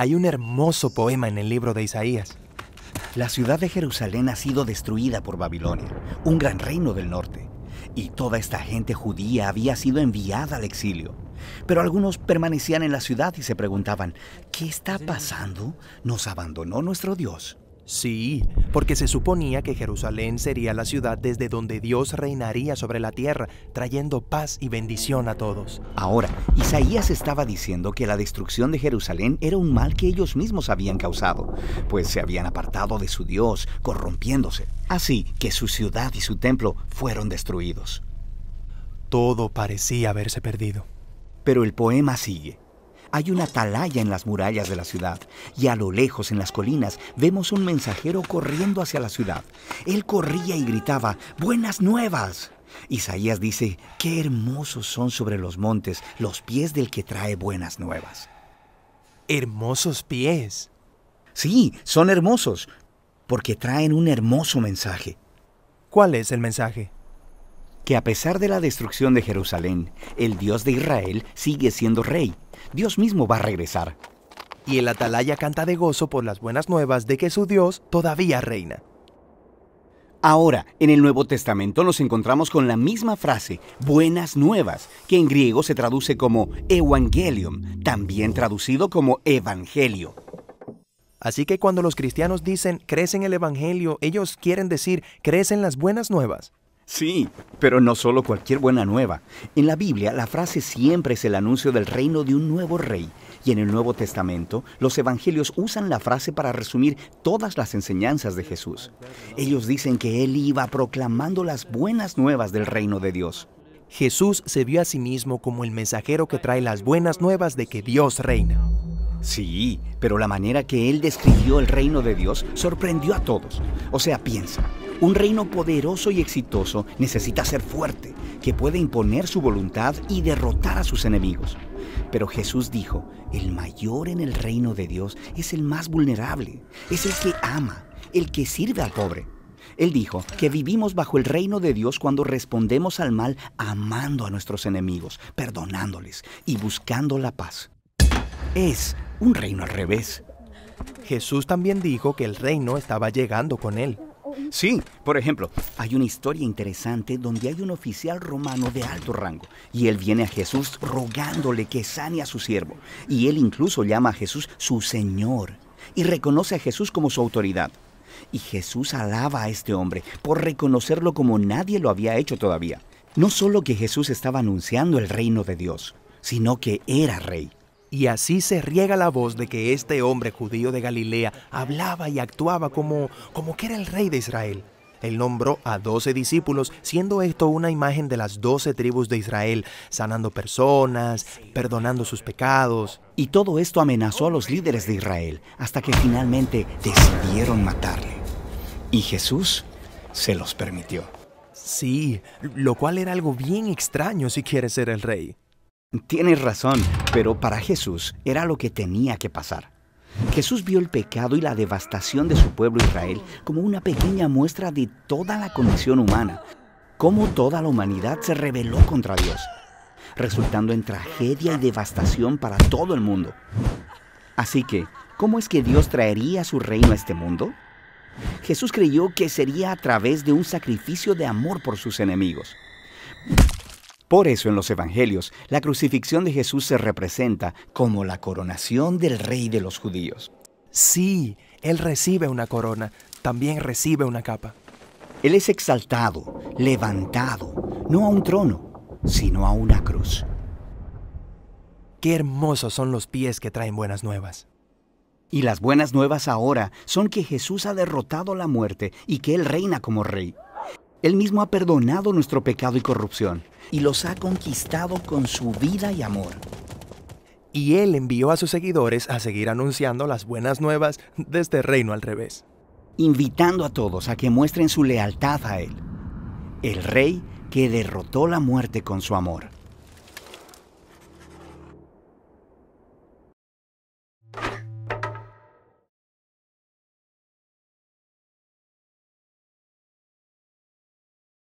hay un hermoso poema en el libro de Isaías. La ciudad de Jerusalén ha sido destruida por Babilonia, un gran reino del norte, y toda esta gente judía había sido enviada al exilio. Pero algunos permanecían en la ciudad y se preguntaban, ¿qué está pasando? ¿Nos abandonó nuestro Dios? Sí, porque se suponía que Jerusalén sería la ciudad desde donde Dios reinaría sobre la tierra, trayendo paz y bendición a todos. Ahora, Isaías estaba diciendo que la destrucción de Jerusalén era un mal que ellos mismos habían causado, pues se habían apartado de su Dios, corrompiéndose. Así que su ciudad y su templo fueron destruidos. Todo parecía haberse perdido. Pero el poema sigue. Hay una atalaya en las murallas de la ciudad y a lo lejos en las colinas vemos un mensajero corriendo hacia la ciudad. Él corría y gritaba, ¡Buenas nuevas! Isaías dice, qué hermosos son sobre los montes los pies del que trae buenas nuevas. Hermosos pies. Sí, son hermosos, porque traen un hermoso mensaje. ¿Cuál es el mensaje? Que a pesar de la destrucción de Jerusalén, el Dios de Israel sigue siendo rey Dios mismo va a regresar. Y el atalaya canta de gozo por las buenas nuevas de que su Dios todavía reina. Ahora, en el Nuevo Testamento nos encontramos con la misma frase, buenas nuevas, que en griego se traduce como evangelium, también traducido como evangelio. Así que cuando los cristianos dicen crees en el evangelio, ellos quieren decir crees en las buenas nuevas. Sí, pero no solo cualquier buena nueva. En la Biblia la frase siempre es el anuncio del reino de un nuevo rey. Y en el Nuevo Testamento los evangelios usan la frase para resumir todas las enseñanzas de Jesús. Ellos dicen que Él iba proclamando las buenas nuevas del reino de Dios. Jesús se vio a sí mismo como el mensajero que trae las buenas nuevas de que Dios reina. Sí, pero la manera que Él describió el reino de Dios sorprendió a todos. O sea, piensa, un reino poderoso y exitoso necesita ser fuerte, que pueda imponer su voluntad y derrotar a sus enemigos. Pero Jesús dijo, el mayor en el reino de Dios es el más vulnerable, es el que ama, el que sirve al pobre. Él dijo que vivimos bajo el reino de Dios cuando respondemos al mal amando a nuestros enemigos, perdonándoles y buscando la paz. Es un reino al revés. Jesús también dijo que el reino estaba llegando con él. Sí, por ejemplo, hay una historia interesante donde hay un oficial romano de alto rango y él viene a Jesús rogándole que sane a su siervo. Y él incluso llama a Jesús su Señor y reconoce a Jesús como su autoridad. Y Jesús alaba a este hombre por reconocerlo como nadie lo había hecho todavía. No solo que Jesús estaba anunciando el reino de Dios, sino que era rey. Y así se riega la voz de que este hombre judío de Galilea hablaba y actuaba como, como que era el rey de Israel. Él nombró a doce discípulos, siendo esto una imagen de las doce tribus de Israel, sanando personas, perdonando sus pecados. Y todo esto amenazó a los líderes de Israel, hasta que finalmente decidieron matarle. Y Jesús se los permitió. Sí, lo cual era algo bien extraño si quiere ser el rey. Tienes razón, pero para Jesús era lo que tenía que pasar. Jesús vio el pecado y la devastación de su pueblo Israel como una pequeña muestra de toda la condición humana, cómo toda la humanidad se rebeló contra Dios, resultando en tragedia y devastación para todo el mundo. Así que, ¿cómo es que Dios traería su reino a este mundo? Jesús creyó que sería a través de un sacrificio de amor por sus enemigos. Por eso en los Evangelios la crucifixión de Jesús se representa como la coronación del rey de los judíos. Sí, Él recibe una corona, también recibe una capa. Él es exaltado, levantado, no a un trono, sino a una cruz. Qué hermosos son los pies que traen buenas nuevas. Y las buenas nuevas ahora son que Jesús ha derrotado la muerte y que Él reina como rey. Él mismo ha perdonado nuestro pecado y corrupción y los ha conquistado con su vida y amor. Y Él envió a sus seguidores a seguir anunciando las buenas nuevas de este reino al revés. Invitando a todos a que muestren su lealtad a Él, el Rey que derrotó la muerte con su amor.